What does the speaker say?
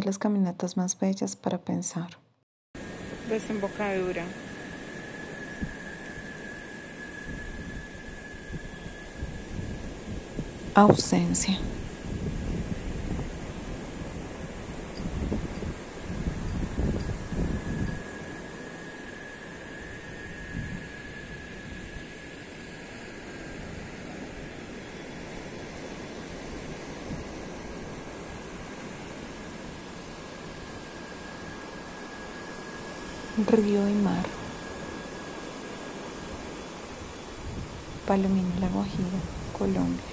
las caminatas más bellas para pensar. Desembocadura. Ausencia. Río y mar. Palomino La Guajira, Colombia.